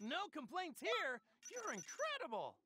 No complaints here. You're incredible.